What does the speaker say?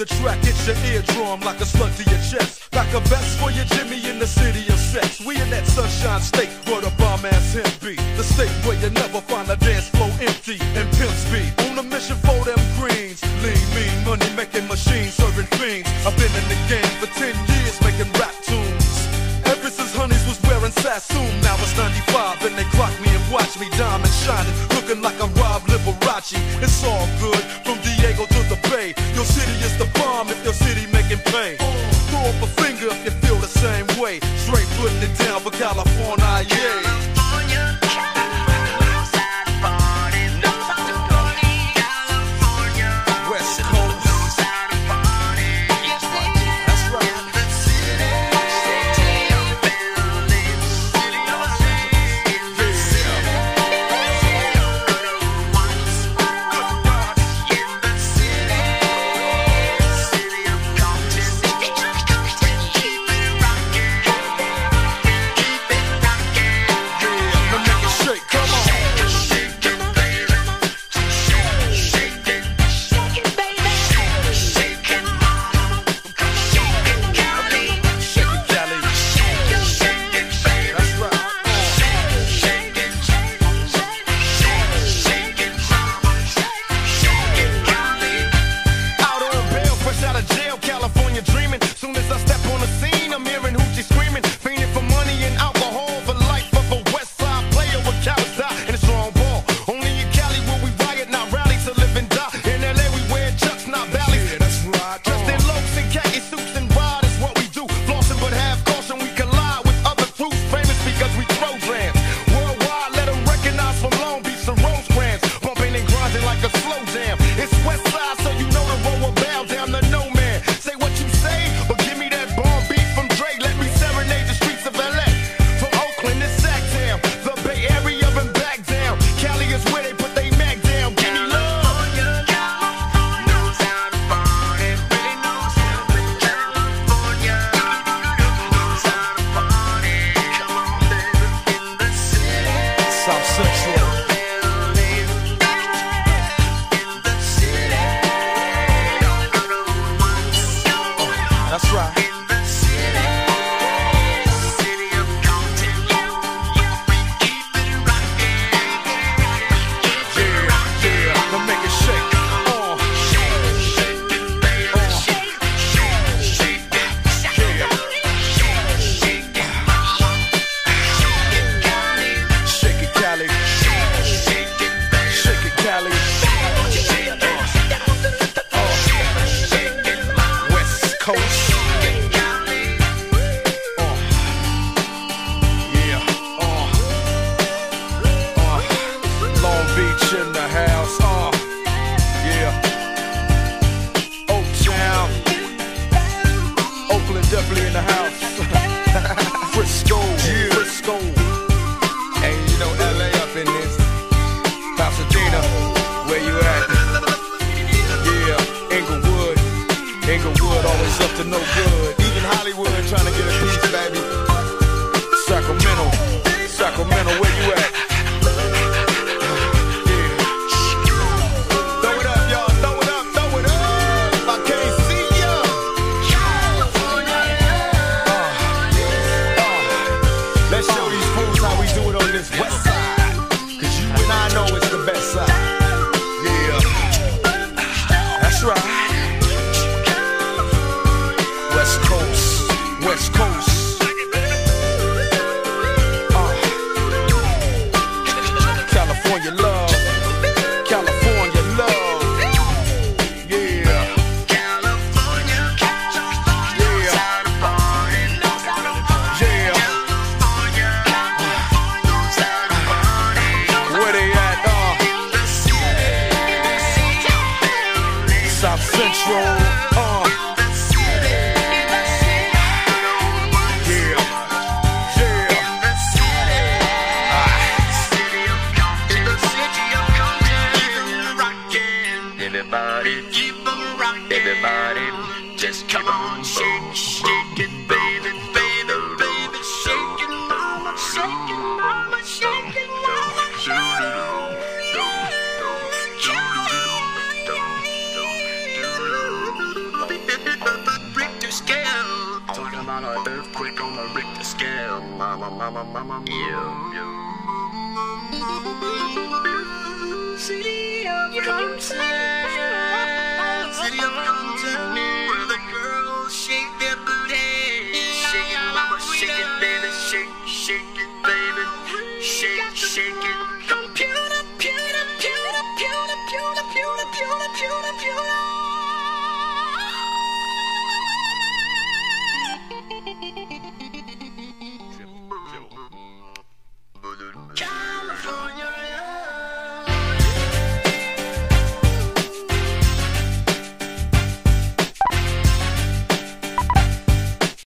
The track hits your eardrum like a slug to your chest. Like a vest for your Jimmy in the city of sex. We in that sunshine state where the bomb ass him be. The state where you never find a dance floor empty and pimp speed. On a mission for them greens. Lean, mean, money making machines serving fiends. I've been in the game for 10 years making rap tunes. Ever since Honeys was wearing Sassoon, now it's 95 and they clock me and watch me diamond shining, looking like I'm Rob Liberace. It's all to no good. Even Hollywood trying to get a California love. California love. Yeah. California. Yeah. Yeah. Where they at? Uh? South Central. Come on, shake, shake it, baby, baby, baby, shake it, mama, shake it, mama, shake it, mama, shake it. Talking about mama, earthquake on mama, Richter scale. Mama, mama, mama, yeah. mama, City of mama shake it.